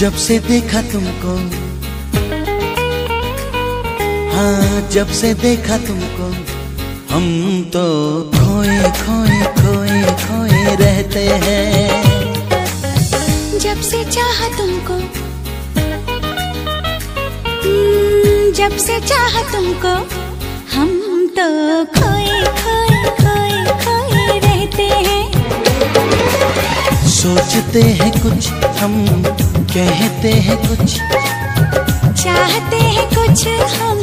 जब से देखा तुमको। हाँ जब से देखा तुमको। हम तो खोए खोए खोए खोए रहते हैं। जब से चाहा तुमको। हम्म, जब से चाहा तुमको। हम तो खोए खोए खोए खोए। सोचते हैं कुछ हम कहते हैं कुछ। चाहते हैं कुछ हम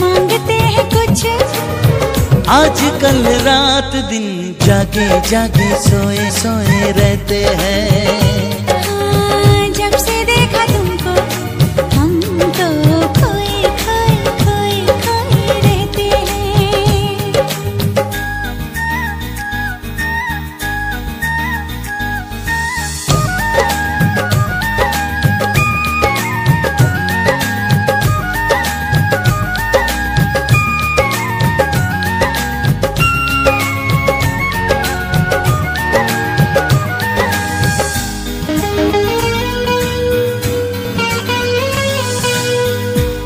मांगते हैं कुछ। आज कल रात दिन जागे जागे सोए सोए रहते हैं हाँ,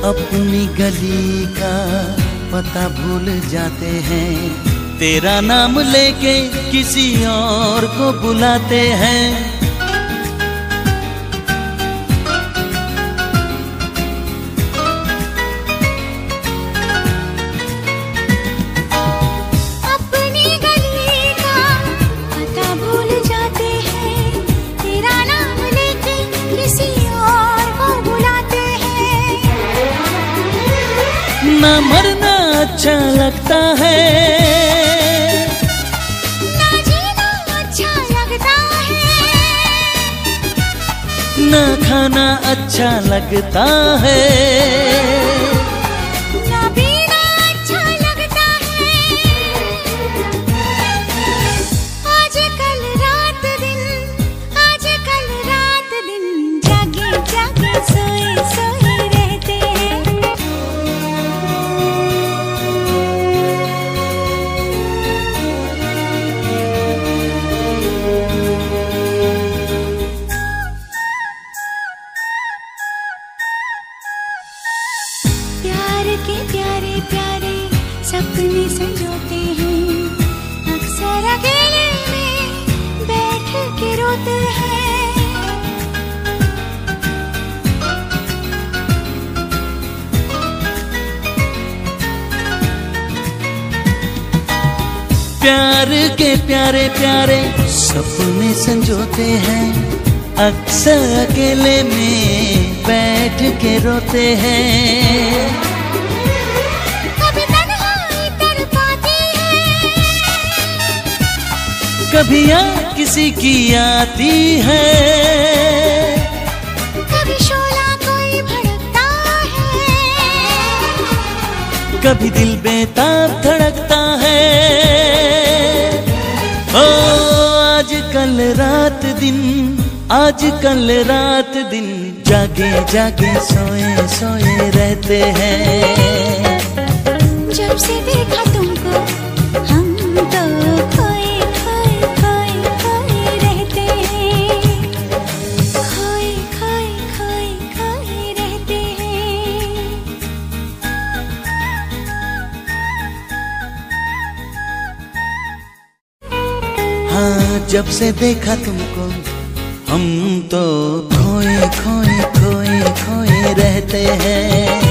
अपनी गली का पता भूल जाते हैं। तेरा नाम लेके किसी और को बुलाते हैं। न मरना अच्छा लगता है। ना जीना अच्छा लगता है। ना खाना अच्छा लगता है। सपने संजोते हैं। अक्सर अकेले में बैठ के रोते हैं। प्यार के प्यारे प्यारे सपने संजोते हैं। अक्सर अकेले में बैठ के रोते हैं। कभी याद किसी की आती है। कभी शोला कोई भड़कता है। कभी दिल बेताब धड़कता है। ओ आज कल रात दिन आज कल रात दिन जागे जागे सोए सोए रहते हैं। जब से हाँ जब से देखा तुमको हम तो खोए खोए खोए खोए रहते हैं।